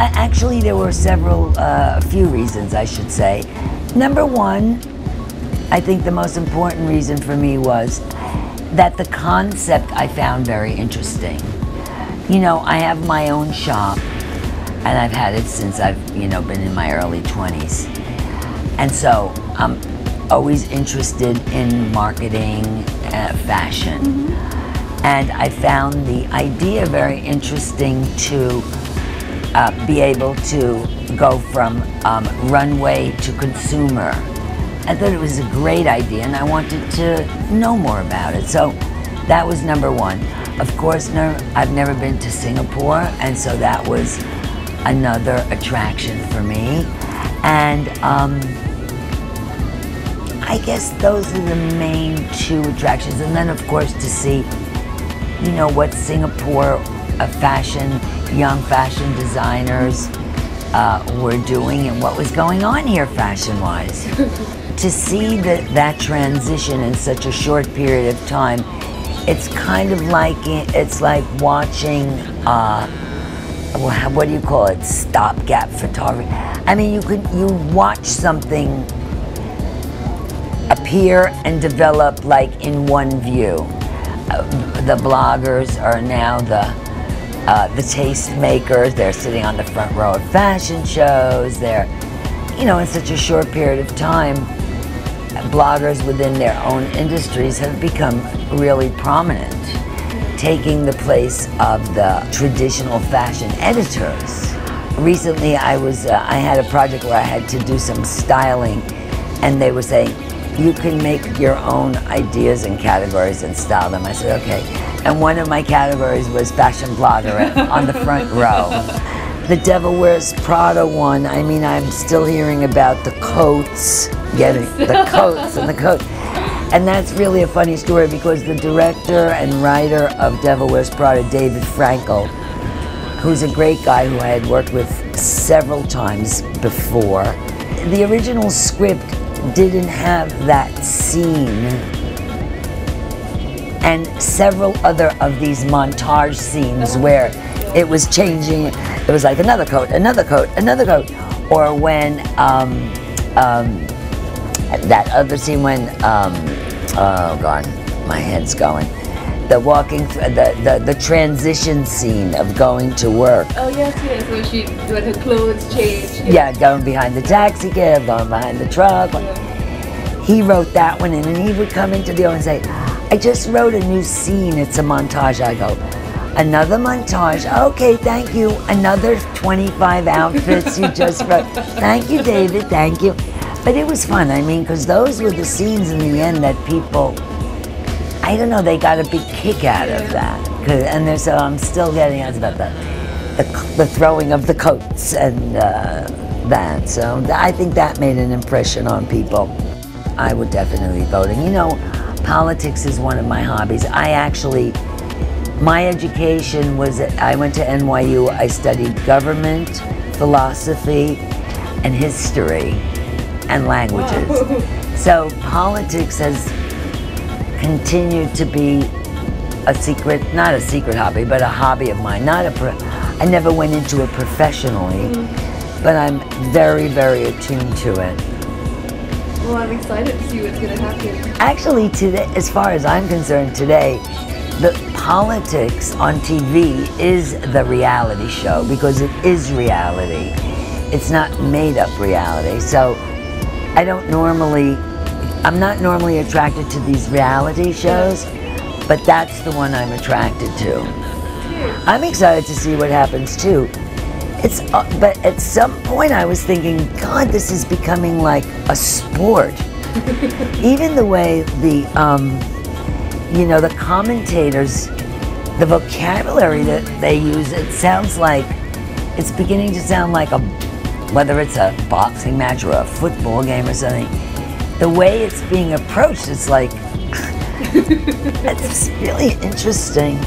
I, actually, there were several, uh, a few reasons, I should say. Number one, I think the most important reason for me was that the concept I found very interesting. You know, I have my own shop, and I've had it since I've, you know, been in my early 20s. And so I'm always interested in marketing, uh, fashion. Mm-hmm. And I found the idea very interesting to uh, be able to go from um, runway to consumer. I thought it was a great idea and I wanted to know more about it. So that was number one. Of course, no, I've never been to Singapore, and so that was another attraction for me. And um, I guess those are the main two attractions. And then, of course, to see, you know, what Singapore fashion young fashion designers uh, were doing and what was going on here fashion-wise. to see that, that transition in such a short period of time, it's kind of like it's like watching uh, what do you call it? Stopgap photography. I mean, you could you watch something appear and develop like in one view. Uh, the bloggers are now the uh, the tastemakers. They're sitting on the front row of fashion shows. They're, you know, in such a short period of time, bloggers within their own industries have become really prominent, taking the place of the traditional fashion editors. Recently, I was uh, I had a project where I had to do some styling, and they were saying, you can make your own ideas and categories and style them. I said, okay. And one of my categories was fashion blogger on the front row. The Devil Wears Prada one, I mean, I'm still hearing about the coats, getting the coats and the coats. And that's really a funny story because the director and writer of Devil Wears Prada, David Frankel, who's a great guy who I had worked with several times before, the original script didn't have that scene and several other of these montage scenes where it was changing. It was like another coat, another coat, another coat. Or when um, um, that other scene when, um, oh God, my head's going the walking, the, the, the transition scene of going to work. Oh yes, yes, when she, when her clothes change. Yeah, going behind the taxi cab, going behind the truck. Yeah. He wrote that one in, and he would come into the office and say, I just wrote a new scene, it's a montage. I go, another montage, okay, thank you. Another 25 outfits you just wrote. Thank you, David, thank you. But it was fun, I mean, because those were the scenes in the end that people I don't know, they got a big kick out of that. And there's, so I'm still getting, it's about the, the, the, throwing of the coats and uh, that. So I think that made an impression on people. I would definitely vote. And You know, politics is one of my hobbies. I actually, my education was, I went to NYU, I studied government, philosophy, and history, and languages. So politics has continued to be a secret, not a secret hobby, but a hobby of mine. Not a, I never went into it professionally, mm -hmm. but I'm very, very attuned to it. Well, I'm excited to see what's going to happen. Actually, today, as far as I'm concerned, today, the politics on TV is the reality show because it is reality. It's not made up reality. So I don't normally I'm not normally attracted to these reality shows, but that's the one I'm attracted to. I'm excited to see what happens too. It's, uh, but at some point I was thinking, God, this is becoming like a sport. Even the way the, um, you know, the commentators, the vocabulary that they use, it sounds like, it's beginning to sound like a, whether it's a boxing match or a football game or something, the way it's being approached, is like, it's really interesting.